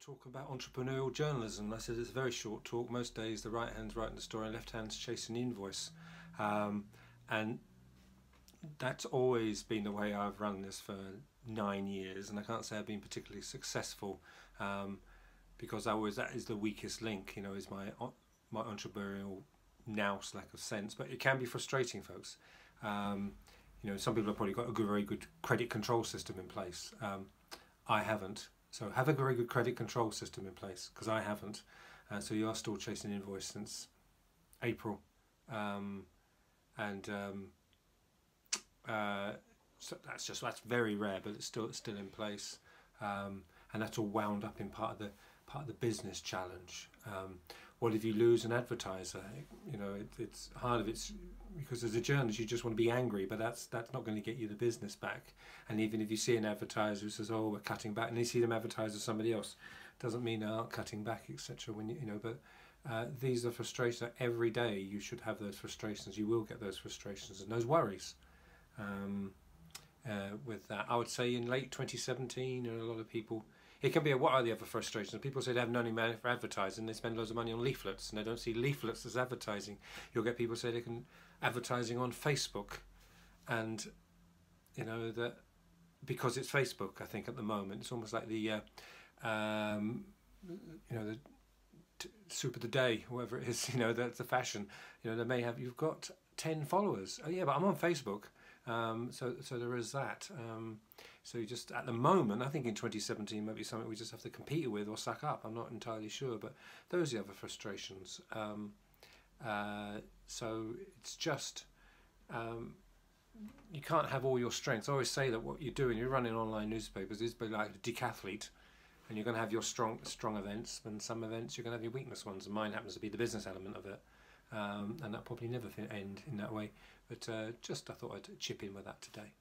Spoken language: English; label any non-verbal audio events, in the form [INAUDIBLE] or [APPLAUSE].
talk about entrepreneurial journalism. I said it's a very short talk. Most days the right hand's writing the story, and left hand's chasing the invoice, um, and that's always been the way I've run this for nine years, and I can't say I've been particularly successful um, because I that is the weakest link. You know, is my my entrepreneurial nous lack of sense, but it can be frustrating, folks. Um, you know, some people have probably got a very good credit control system in place. Um, I haven't. So have a very good credit control system in place because I haven't. Uh, so you are still chasing invoice since April, um, and um, uh, so that's just that's very rare, but it's still it's still in place, um, and that's all wound up in part of the part of the business challenge. Um, what if you lose an advertiser? You know, it, it's hard if it's because as a journalist you just want to be angry, but that's that's not going to get you the business back. And even if you see an advertiser who says, "Oh, we're cutting back," and you see them advertise to somebody else, doesn't mean they aren't cutting back, etc. When you you know, but uh, these are frustrations every day you should have those frustrations. You will get those frustrations and those worries. Um, uh, with that, I would say in late 2017, a lot of people it can be a, what are the other frustrations? People say they have no money for advertising, they spend loads of money on leaflets, and they don't see leaflets as advertising. You'll get people say they can advertising on Facebook, and you know that because it's Facebook. I think at the moment it's almost like the uh, um, you know the soup of the day, whatever it is. [LAUGHS] You know that's the fashion. You know they may have you've got ten followers. Oh yeah, but I'm on Facebook. Um, so so there is that. Um, so just at the moment, I think in 2017 might be something we just have to compete with or suck up. I'm not entirely sure, but those are the other frustrations. Um, uh, so it's just um, you can't have all your strengths. I always say that what you're doing, you're running online newspapers, is like a decathlete, and you're going to have your strong strong events, and some events you're going to have your weakness ones. And mine happens to be the business element of it, um, and that probably never end in that way. But uh, just I thought I'd chip in with that today.